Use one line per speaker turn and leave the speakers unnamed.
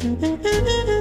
Mm-hmm.